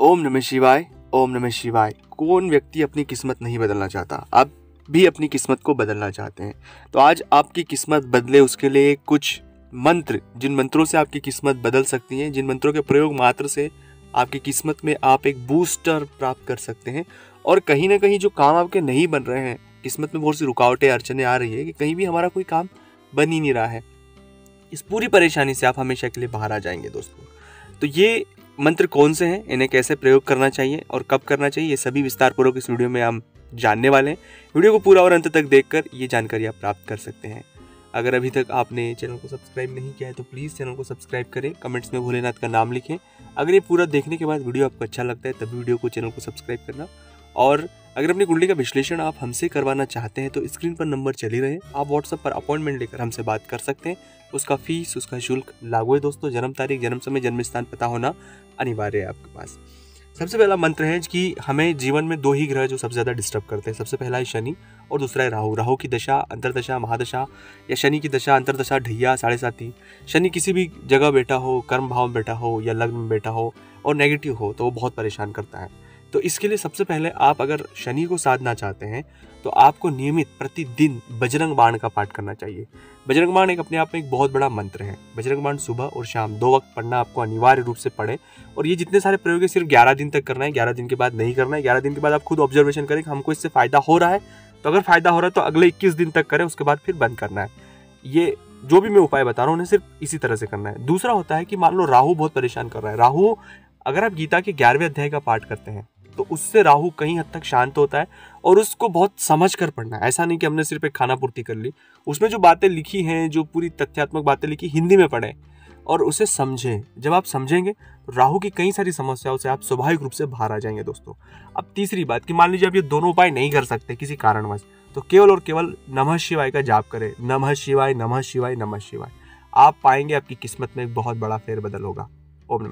ओम नमः शिवाय, ओम नमः शिवाय। कौन व्यक्ति अपनी किस्मत नहीं बदलना चाहता? आप भी अपनी किस्मत को बदलना चाहते हैं। तो आज आपकी किस्मत बदले उसके लिए कुछ मंत्र, जिन मंत्रों से आपकी किस्मत बदल सकती है, जिन मंत्रों के प्रयोग मात्र से आपकी किस्मत में आप एक बूस्टर प्राप्त कर सकते हैं। और कहीं ना कहीं जो काम आपके नहीं बन रहे हैं, किस्मत में बहुत सी रुकावटें, अड़चने आ रही है कि कहीं भी हमारा कोई काम बन ही नहीं रहा है। इस पूरी परेशानी से आप हमेशा के लिए बाहर आ जाएँगे दोस्तों। तो ये मंत्र कौन से हैं? इन्हें कैसे प्रयोग करना चाहिए और कब करना चाहिए? ये सभी विस्तार पूर्वक इस वीडियो में हम जानने वाले हैं। वीडियो को पूरा और अंत तक देखकर ये जानकारी आप प्राप्त कर सकते हैं। अगर अभी तक आपने चैनल को सब्सक्राइब नहीं किया है तो प्लीज़ चैनल को सब्सक्राइब करें, कमेंट्स में भोलेनाथ का नाम लिखें। अगर ये पूरा देखने के बाद वीडियो आपको अच्छा लगता है, तभी वीडियो को चैनल को सब्सक्राइब करना। और अगर अपनी कुंडली का विश्लेषण आप हमसे करवाना चाहते हैं तो स्क्रीन पर नंबर चल रहे आप व्हाट्सएप पर अपॉइंटमेंट लेकर हमसे बात कर सकते हैं। उसका फ़ीस, उसका शुल्क लागू है दोस्तों। जन्म तारीख, जन्म समय, जन्म स्थान पता होना अनिवार्य है आपके पास। सबसे पहला मंत्र है कि हमें जीवन में दो ही ग्रह जो सबसे ज़्यादा डिस्टर्ब करते हैं। सबसे पहला है शनि और दूसरा है राहु। राहु की दशा, अंतरदशा, महादशा या शनि की दशा, अंतरदशा, ढैया साढ़े साथी शनि किसी भी जगह बैठा हो, कर्म भाव में बैठा हो या लग्न में बैठा हो और नेगेटिव हो तो वो बहुत परेशान करता है। तो इसके लिए सबसे पहले आप अगर शनि को साधना चाहते हैं तो आपको नियमित प्रतिदिन बजरंग बाण का पाठ करना चाहिए। बजरंग बाण एक अपने आप में एक बहुत बड़ा मंत्र है। बजरंग बाण सुबह और शाम, दो वक्त पढ़ना आपको अनिवार्य रूप से पढ़े। और ये जितने सारे प्रयोग है सिर्फ़ ग्यारह दिन तक करना है, ग्यारह दिन के बाद नहीं करना है, ग्यारह दिन के बाद आप खुद ऑब्जर्वेशन करें कि हमको इससे फ़ायदा हो रहा है। तो अगर फ़ायदा हो रहा है तो अगले इक्कीस दिन तक करें, उसके बाद फिर बंद करना है। ये जो भी मैं उपाय बता रहा हूँ, उन्हें सिर्फ़ इसी तरह से करना है। दूसरा होता है कि मान लो राहु बहुत परेशान कर रहा है। राहु, अगर आप गीता के ग्यारहवें अध्याय का पाठ करते हैं तो उससे राहु कहीं हद तक शांत होता है और उसको बहुत समझ कर पढ़ना है। ऐसा नहीं कि हमने सिर्फ़ एक खाना पूर्ति कर ली। उसमें जो बातें लिखी हैं, जो पूरी तथ्यात्मक बातें लिखी, हिंदी में पढ़ें और उसे समझें। जब आप समझेंगे तो राहु की कई सारी समस्याओं से आप स्वाभाविक रूप से बाहर आ जाएँगे दोस्तों। अब तीसरी बात कि मान लीजिए आप ये दोनों उपाय नहीं कर सकते किसी कारणवश तो केवल और केवल नमः शिवाय का जाप करें। नमः शिवाय नमः शिवाय नमः शिवाय। आप पाएँगे आपकी किस्मत में एक बहुत बड़ा फेरबदल होगा। ओम